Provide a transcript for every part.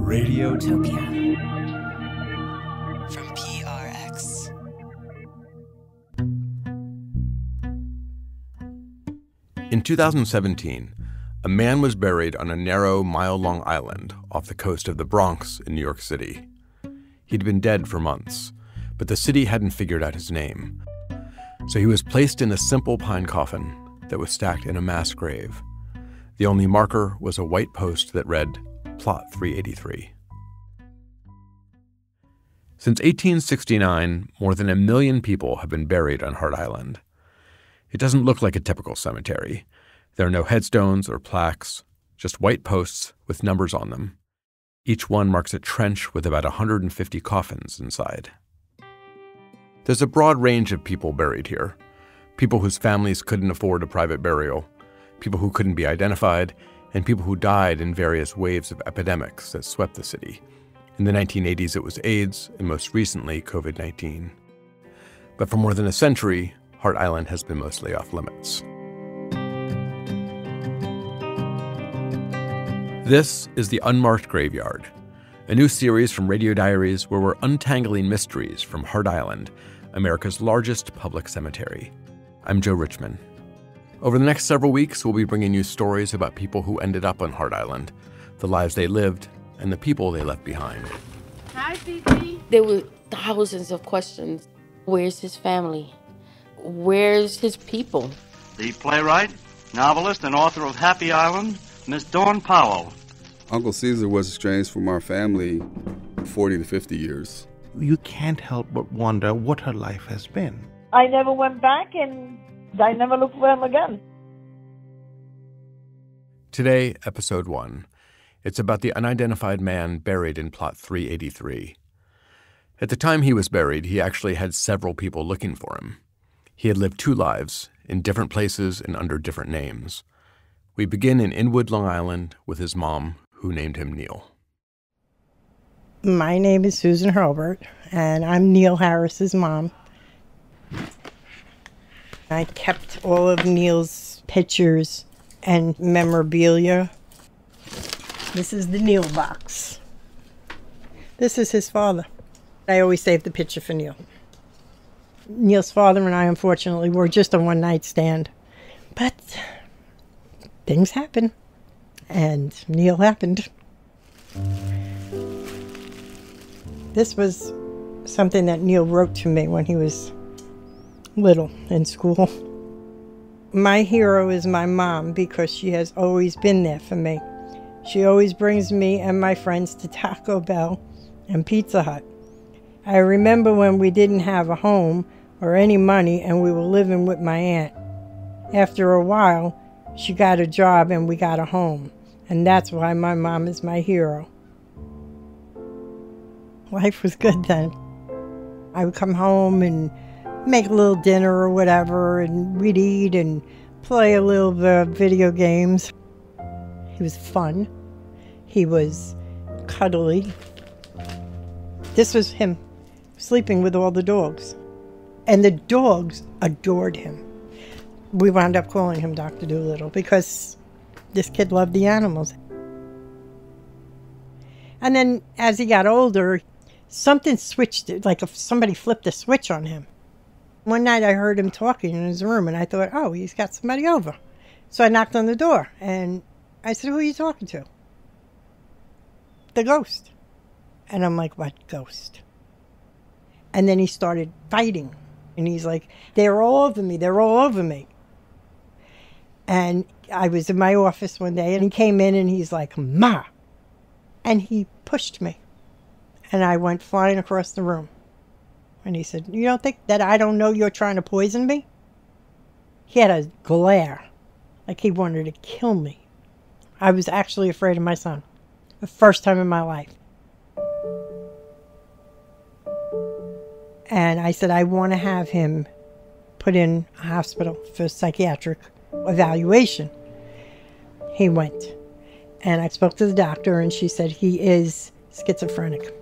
Radiotopia. From PRX. In 2017, a man was buried on a narrow, mile long island off the coast of the Bronx in New York City. He'd been dead for months, but the city hadn't figured out his name. So he was placed in a simple pine coffin that was stacked in a mass grave. The only marker was a white post that read, Plot 383. Since 1869, more than a million people have been buried on Hart Island. It doesn't look like a typical cemetery. There are no headstones or plaques, just white posts with numbers on them. Each one marks a trench with about 150 coffins inside. There's a broad range of people buried here people whose families couldn't afford a private burial, people who couldn't be identified, and people who died in various waves of epidemics that swept the city. In the 1980s, it was AIDS, and most recently, COVID 19. But for more than a century, Hart Island has been mostly off limits. This is The Unmarked Graveyard, a new series from Radio Diaries where we're untangling mysteries from Hart Island, America's largest public cemetery. I'm Joe Richman. Over the next several weeks, we'll be bringing you stories about people who ended up on Hart Island, the lives they lived, and the people they left behind. Hi, Fifi. There were thousands of questions. Where's his family? Where's his people? The playwright, novelist, and author of Happy Island, Miss Dawn Powell. Uncle Caesar was estranged from our family 40 to 50 years. You can't help but wonder what her life has been. I never went back and I never looked for him again. Today, episode one. It's about the unidentified man buried in plot 383. At the time he was buried, he actually had several people looking for him. He had lived two lives, in different places and under different names. We begin in Inwood, Long Island, with his mom, who named him Neil. My name is Susan Hurlburt, and I'm Neil Harris's mom. I kept all of Neil's pictures and memorabilia. This is the Neil box. This is his father. I always save the picture for Neil. Neil's father and I, unfortunately, were just a one night stand. But things happen, and Neil happened. This was something that Neil wrote to me when he was little in school. My hero is my mom because she has always been there for me. She always brings me and my friends to Taco Bell and Pizza Hut. I remember when we didn't have a home or any money and we were living with my aunt. After a while, she got a job and we got a home. And that's why my mom is my hero. Life was good then. I would come home and make a little dinner or whatever, and we'd eat and play a little uh, video games. He was fun. He was cuddly. This was him sleeping with all the dogs. And the dogs adored him. We wound up calling him Dr. Doolittle because this kid loved the animals. And then as he got older, something switched, like somebody flipped a switch on him. One night I heard him talking in his room and I thought, oh, he's got somebody over. So I knocked on the door and I said, who are you talking to? The ghost. And I'm like, what ghost? And then he started fighting. And he's like, they're all over me. They're all over me. And I was in my office one day and he came in and he's like, Ma. And he pushed me. And I went flying across the room. And he said, You don't think that I don't know you're trying to poison me? He had a glare, like he wanted to kill me. I was actually afraid of my son. The first time in my life. And I said, I want to have him put in a hospital for psychiatric evaluation. He went. And I spoke to the doctor, and she said he is schizophrenic.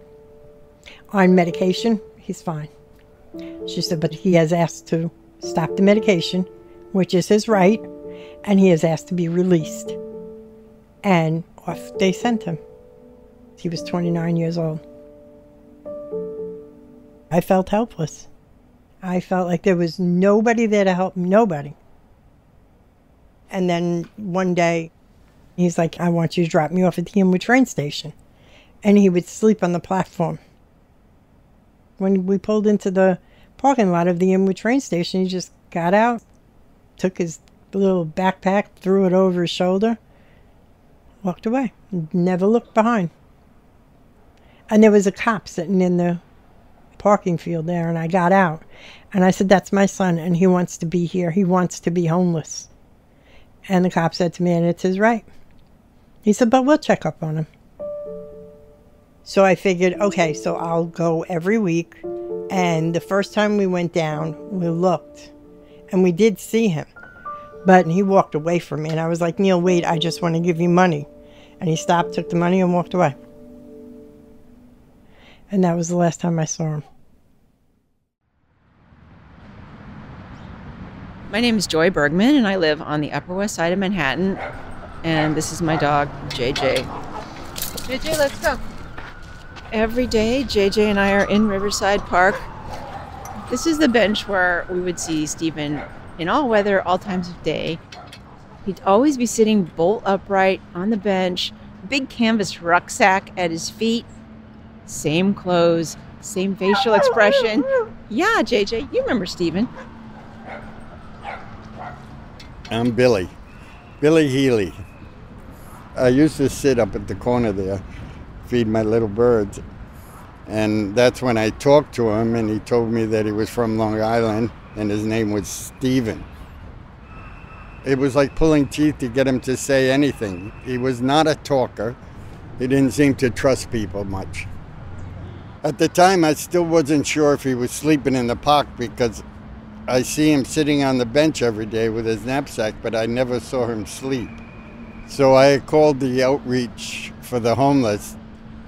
On medication, he's fine. She said, but he has asked to stop the medication, which is his right, and he has asked to be released. And off they sent him. He was 29 years old. I felt helpless. I felt like there was nobody there to help nobody. And then one day, he's like, I want you to drop me off at the Inwood train station. And he would sleep on the platform. When we pulled into the parking lot of the Inwood train station, he just got out, took his little backpack, threw it over his shoulder, walked away, never looked behind. And there was a cop sitting in the parking field there, and I got out. And I said, That's my son, and he wants to be here. He wants to be homeless. And the cop said to me, And it's his right. He said, But we'll check up on him. So I figured, okay, so I'll go every week. And the first time we went down, we looked and we did see him. But he walked away from me. And I was like, Neil, wait, I just want to give you money. And he stopped, took the money, and walked away. And that was the last time I saw him. My name is Joy Bergman, and I live on the Upper West Side of Manhattan. And this is my dog, JJ. JJ, let's go. Every day, JJ and I are in Riverside Park. This is the bench where we would see Stephen in all weather, all times of day. He'd always be sitting bolt upright on the bench, big canvas rucksack at his feet, same clothes, same facial expression. Yeah, JJ, you remember Stephen. I'm Billy. Billy Healy. I used to sit up at the corner there, feed my little birds. And that's when I talked to him, and he told me that he was from Long Island and his name was Stephen. It was like pulling teeth to get him to say anything. He was not a talker, he didn't seem to trust people much. At the time, I still wasn't sure if he was sleeping in the park because I see him sitting on the bench every day with his knapsack, but I never saw him sleep. So I called the outreach for the homeless.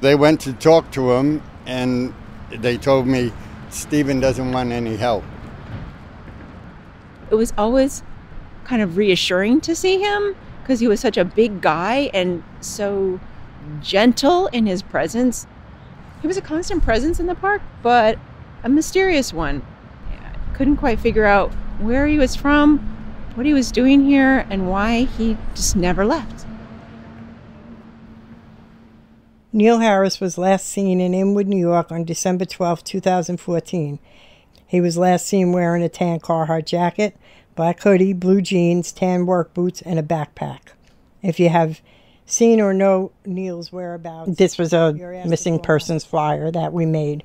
They went to talk to him, and they told me Stephen doesn't want any help. It was always kind of reassuring to see him because he was such a big guy and so gentle in his presence. He was a constant presence in the park, but a mysterious one. I couldn't quite figure out where he was from, what he was doing here, and why he just never left. Neil Harris was last seen in Inwood, New York on December 12, 2014. He was last seen wearing a tan Carhartt jacket, black hoodie, blue jeans, tan work boots, and a backpack. If you have seen or know Neil's whereabouts, this was a missing persons flyer that we made.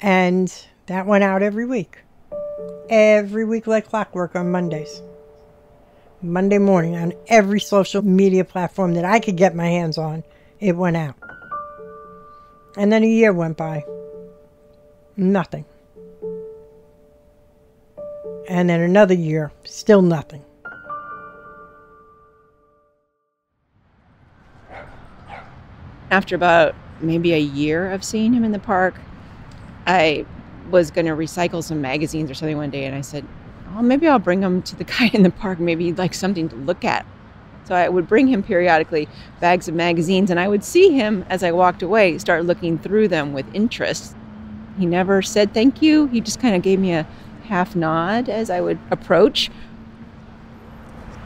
And that went out every week. Every week, like clockwork, on Mondays. Monday morning, on every social media platform that I could get my hands on, it went out. And then a year went by. Nothing. And then another year, still nothing. After about maybe a year of seeing him in the park, I was going to recycle some magazines or something one day, and I said, "Oh, maybe I'll bring them to the guy in the park. Maybe he'd like something to look at." So I would bring him periodically bags of magazines, and I would see him as I walked away start looking through them with interest. He never said thank you. He just kind of gave me a half nod as I would approach.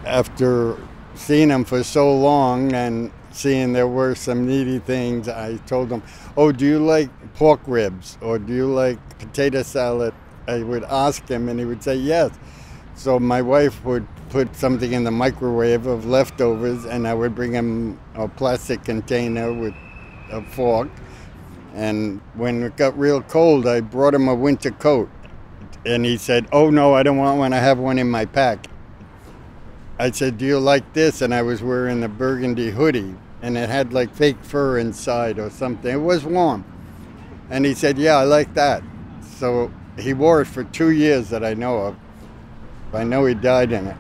After seeing him for so long and seeing there were some needy things, I told him, Oh, do you like pork ribs or do you like potato salad? I would ask him and he would say yes. So my wife would put something in the microwave of leftovers and I would bring him a plastic container with a fork. And when it got real cold, I brought him a winter coat and he said, "Oh no, I don't want one. I have one in my pack." I said, "Do you like this?" And I was wearing a burgundy hoodie, and it had like fake fur inside or something. It was warm, and he said, "Yeah, I like that." So he wore it for two years that I know of. I know he died in it.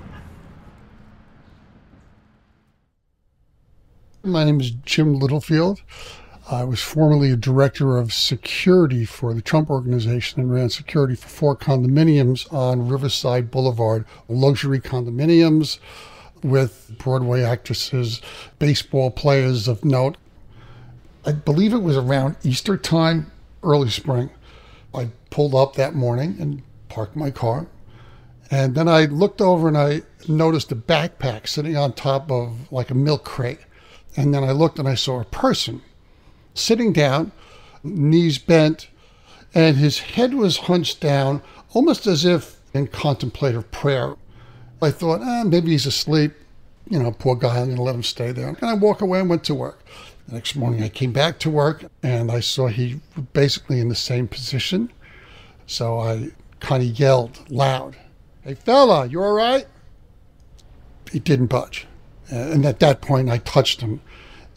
My name is Jim Littlefield. I was formerly a director of security for the Trump Organization and ran security for four condominiums on Riverside Boulevard, luxury condominiums with Broadway actresses, baseball players of note. I believe it was around Easter time, early spring. I pulled up that morning and parked my car. And then I looked over and I noticed a backpack sitting on top of like a milk crate. And then I looked and I saw a person sitting down, knees bent, and his head was hunched down, almost as if in contemplative prayer. I thought, ah, maybe he's asleep. You know, poor guy, I'm going to let him stay there. And I walk away and went to work. The next morning I came back to work and I saw he was basically in the same position. So I kind of yelled loud, Hey fella, you all right? He didn't budge. And at that point I touched him.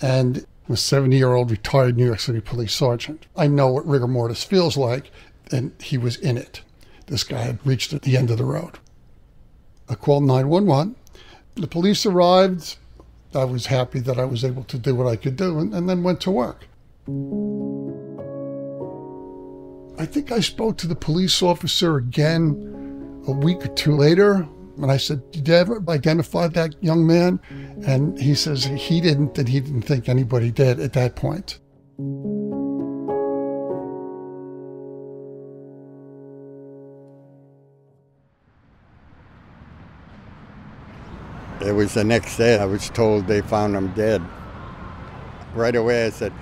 And I'm a 70 year old retired New York City police sergeant. I know what rigor mortis feels like, and he was in it. This guy had reached the end of the road. I called 911. The police arrived. I was happy that I was able to do what I could do and, and then went to work. I think I spoke to the police officer again a week or two later. And I said, Did you ever identify that young man? And he says he didn't, and he didn't think anybody did at that point. It was the next day I was told they found him dead. Right away I said,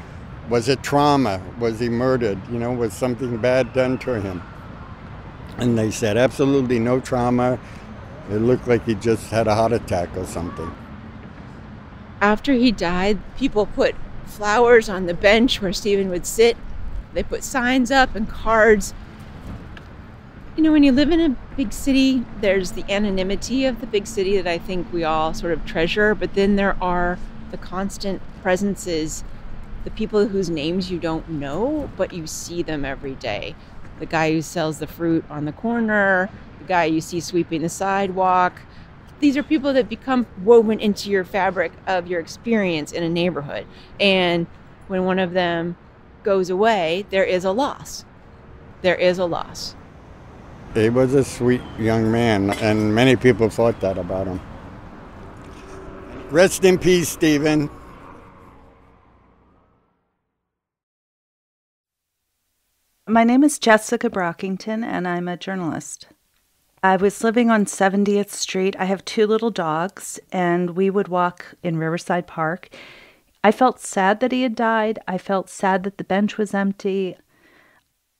was it trauma? Was he murdered? You know, was something bad done to him? And they said, absolutely no trauma. It looked like he just had a heart attack or something. After he died, people put flowers on the bench where Stephen would sit. They put signs up and cards. You know, when you live in a big city, there's the anonymity of the big city that I think we all sort of treasure, but then there are the constant presences, the people whose names you don't know, but you see them every day. The guy who sells the fruit on the corner, the guy you see sweeping the sidewalk. These are people that become woven into your fabric of your experience in a neighborhood. And when one of them goes away, there is a loss. There is a loss. He was a sweet young man, and many people thought that about him. Rest in peace, Stephen. My name is Jessica Brockington, and I'm a journalist. I was living on 70th Street. I have two little dogs, and we would walk in Riverside Park. I felt sad that he had died. I felt sad that the bench was empty.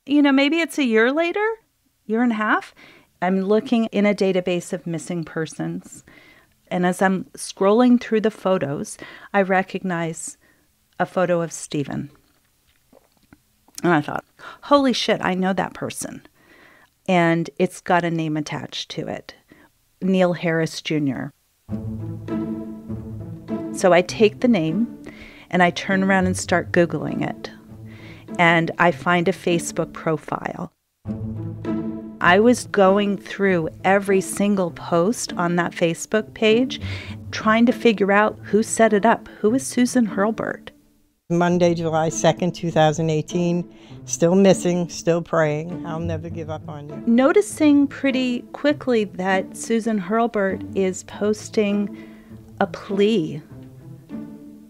You know, maybe it's a year later, year and a half. I'm looking in a database of missing persons. And as I'm scrolling through the photos, I recognize a photo of Stephen. And I thought, holy shit, I know that person. And it's got a name attached to it Neil Harris Jr. So I take the name and I turn around and start Googling it. And I find a Facebook profile. I was going through every single post on that Facebook page, trying to figure out who set it up. Who is Susan Hurlburt? Monday, July 2nd, 2018. Still missing, still praying. I'll never give up on you. Noticing pretty quickly that Susan Hurlburt is posting a plea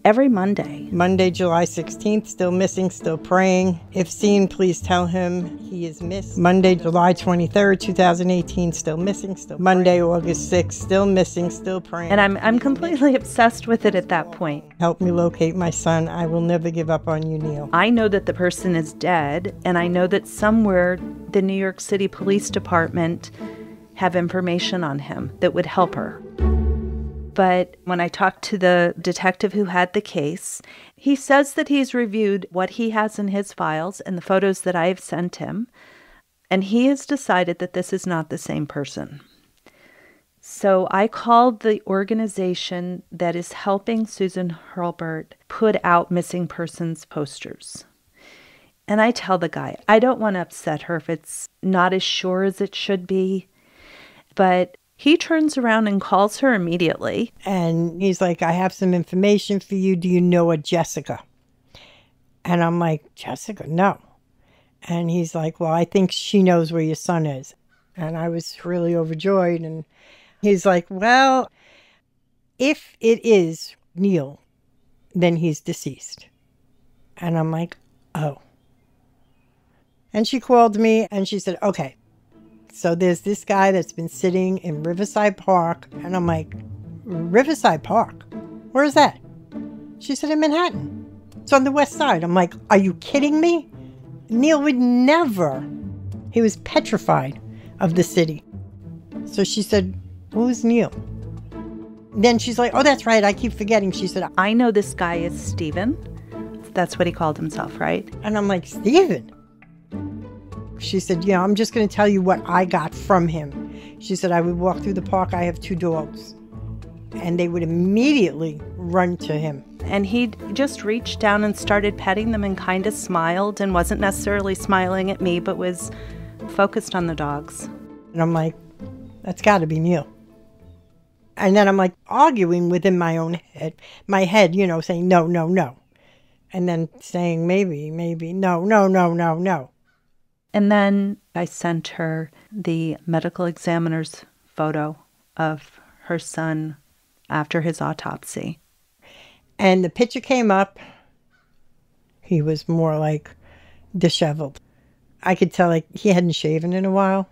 every Monday. Monday, July 16th, still missing, still praying. If seen, please tell him he is missed. Monday, July 23rd, 2018, still missing, still Monday. August 6th, still missing, still praying. And I'm, I'm completely obsessed with it at that point. Help me locate my son. I will never give up on you, Neil. I know that the person is dead, and I know that somewhere the New York City Police Department have information on him that would help her. But when I talked to the detective who had the case, he says that he's reviewed what he has in his files and the photos that I've sent him, and he has decided that this is not the same person. So I called the organization that is helping Susan Hurlburt put out missing persons posters. And I tell the guy, I don't want to upset her if it's not as sure as it should be, but he turns around and calls her immediately. And he's like, I have some information for you. Do you know a Jessica? And I'm like, Jessica, no. And he's like, Well, I think she knows where your son is. And I was really overjoyed. And he's like, Well, if it is Neil, then he's deceased. And I'm like, oh. And she called me and she said, okay. So there's this guy that's been sitting in Riverside Park. And I'm like, Riverside Park? Where is that? She said, in Manhattan. It's on the west side. I'm like, are you kidding me? Neil would never. He was petrified of the city. So she said, Who's Neil? Then she's like, Oh, that's right. I keep forgetting. She said, I know this guy is Steven. That's what he called himself, right? And I'm like, Steven? She said, You know, I'm just going to tell you what I got from him. She said, I would walk through the park. I have two dogs. And they would immediately run to him. And he just reached down and started petting them and kind of smiled and wasn't necessarily smiling at me, but was focused on the dogs. And I'm like, That's got to be Neil. And then I'm like arguing within my own head, my head, you know, saying, No, no, no. And then saying, Maybe, maybe, no, no, no, no, no. And then I sent her the medical examiner's photo of her son after his autopsy. And the picture came up. He was more like disheveled. I could tell like he hadn't shaven in a while.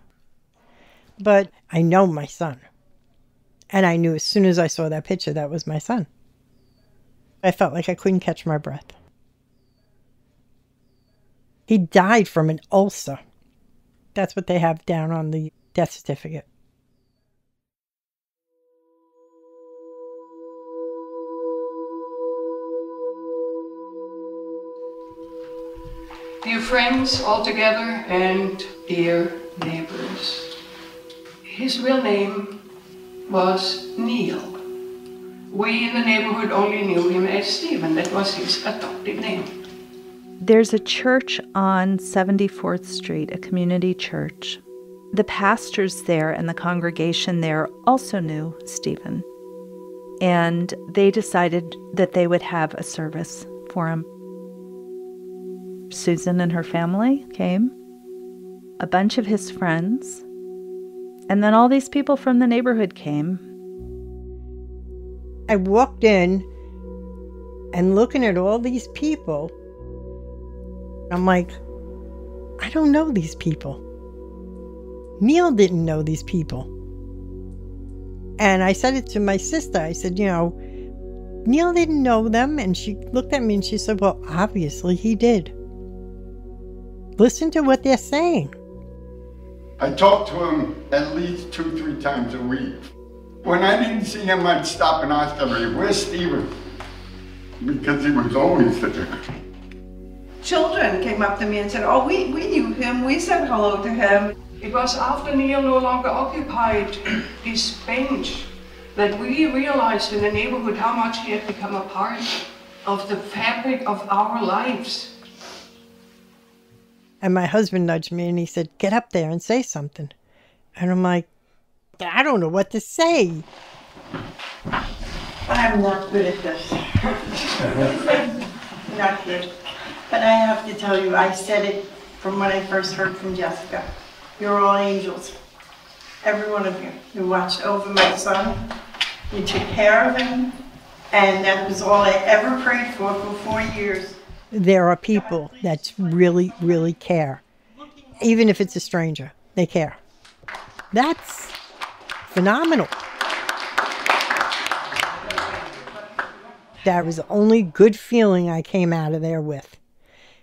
But I know my son. And I knew as soon as I saw that picture that was my son. I felt like I couldn't catch my breath. He died from an ulcer. That's what they have down on the death certificate. Dear friends all together and dear neighbors, his real name was Neil. We in the neighborhood only knew him as Stephen. That was his adopted name. There's a church on 74th Street, a community church. The pastors there and the congregation there also knew Stephen. And they decided that they would have a service for him. Susan and her family came, a bunch of his friends, and then all these people from the neighborhood came. I walked in and looking at all these people, I'm like, I don't know these people. Neil didn't know these people. And I said it to my sister. I said, you know, Neil didn't know them. And she looked at me and she said, well, obviously he did. Listen to what they're saying. I talked to him at least two, three times a week. When I didn't see him, I'd stop and ask him, where's Steven? Because he was always there. Children came up to me and said, oh, we, we knew him, we said hello to him. It was after Neil no longer occupied his bench that we realized in the neighborhood how much he had become a part of the fabric of our lives. And my husband nudged me and he said, Get up there and say something. And I'm like, I don't know what to say. I'm not good at this. not good. But I have to tell you, I said it from when I first heard from Jessica. You're all angels. Every one of you. You watched over my son. You took care of him. And that was all I ever prayed for for four years. There are people that really, really care. Even if it's a stranger, they care. That's phenomenal. That was the only good feeling I came out of there with.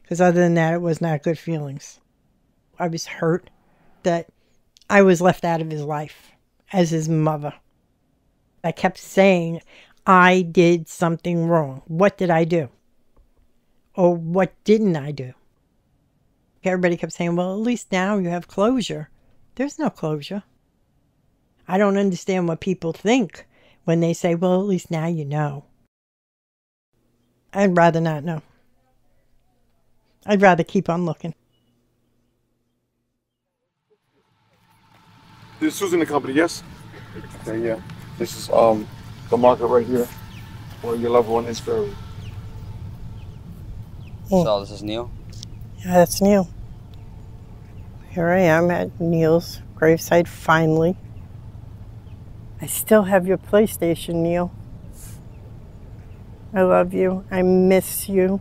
Because other than that, it was not good feelings. I was hurt that I was left out of his life as his mother. I kept saying, I did something wrong. What did I do? Or what didn't I do? Everybody kept saying, well, at least now you have closure. There's no closure. I don't understand what people think when they say, well, at least now you know. I'd rather not know. I'd rather keep on looking. This is Susan and Company, yes? Okay, yeah. This is um the market right here where your loved one is buried. So this is Neil? Yeah, that's Neil. Here I am at Neil's gravesite finally. I still have your PlayStation, Neil. I love you. I miss you.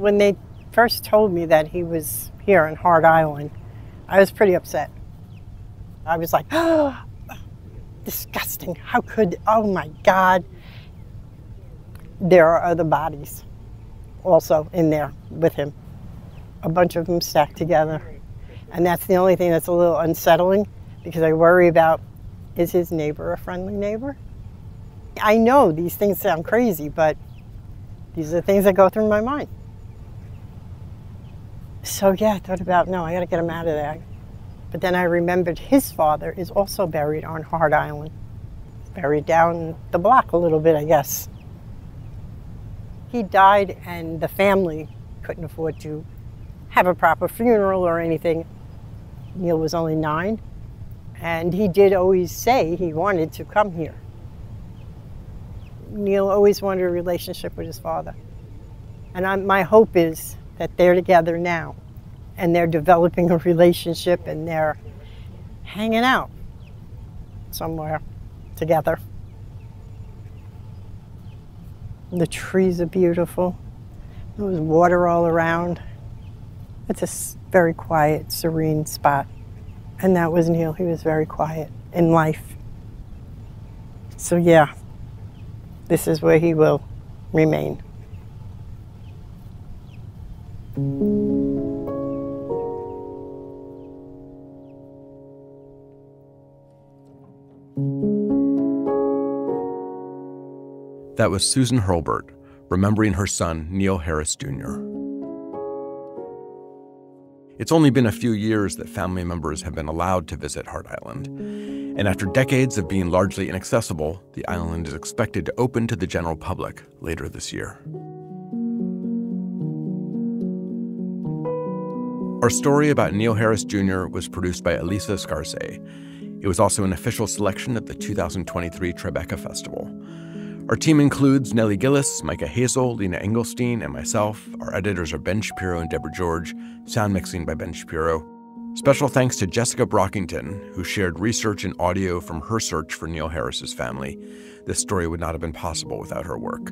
When they first told me that he was here in Hart Island, I was pretty upset. I was like, oh, disgusting. How could, oh my God. There are other bodies also in there with him, a bunch of them stacked together. And that's the only thing that's a little unsettling because I worry about is his neighbor a friendly neighbor? I know these things sound crazy, but these are the things that go through my mind. So yeah, I thought about no, I got to get him out of there. But then I remembered his father is also buried on Hart Island, buried down the block a little bit, I guess. He died, and the family couldn't afford to have a proper funeral or anything. Neil was only nine, and he did always say he wanted to come here. Neil always wanted a relationship with his father. And I'm, my hope is that they're together now and they're developing a relationship and they're hanging out somewhere together. The trees are beautiful. There's water all around. It's a very quiet, serene spot. And that was Neil. He was very quiet in life. So, yeah, this is where he will remain. That was Susan Hurlburt, remembering her son, Neil Harris Jr. It's only been a few years that family members have been allowed to visit Hart Island. And after decades of being largely inaccessible, the island is expected to open to the general public later this year. Our story about Neil Harris Jr. was produced by Alissa Escarce. It was also an official selection at the 2023 Tribeca Festival. Our team includes Nellie Gilles, Micah Hazel, Lena Engelstein, and myself. Our editors are Ben Shapiro and Deborah George, sound mixing by Ben Shapiro. Special thanks to Jessica Brockington, who shared research and audio from her search for Neil Harris's family. This story would not have been possible without her work.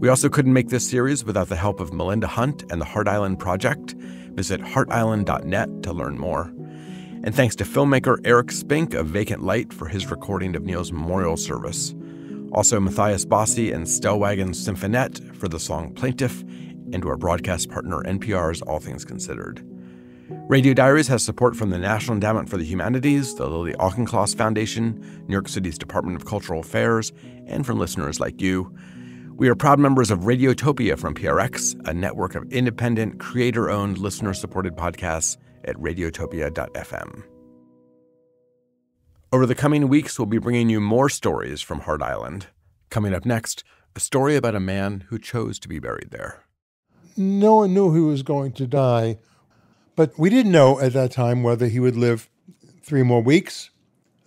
We also couldn't make this series without the help of Melinda Hunt and the Hart Island Project. Visit hartisland.net to learn more. And thanks to filmmaker Eric Spink of Vacant Light for his recording of Neil's memorial service. Also, Matthias Bossi and Stellwagen Symphonette for the song Plaintiff, and to our broadcast partner NPR's All Things Considered. Radio Diaries has support from the National Endowment for the Humanities, the Lily Auchincloss Foundation, New York City's Department of Cultural Affairs, and from listeners like you. We are proud members of Radiotopia from PRX, a network of independent, creator owned, listener supported podcasts at radiotopia.fm. Over the coming weeks, we'll be bringing you more stories from Hart Island. Coming up next, a story about a man who chose to be buried there. No one knew he was going to die, but we didn't know at that time whether he would live three more weeks,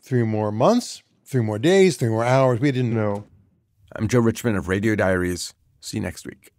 three more months, three more days, three more hours. We didn't know. I'm Joe Richman of Radio Diaries. See you next week.